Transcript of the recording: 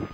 you